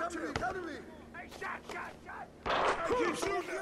Cover me, cover me! Hey, shot, shot, shot! Keep shooting!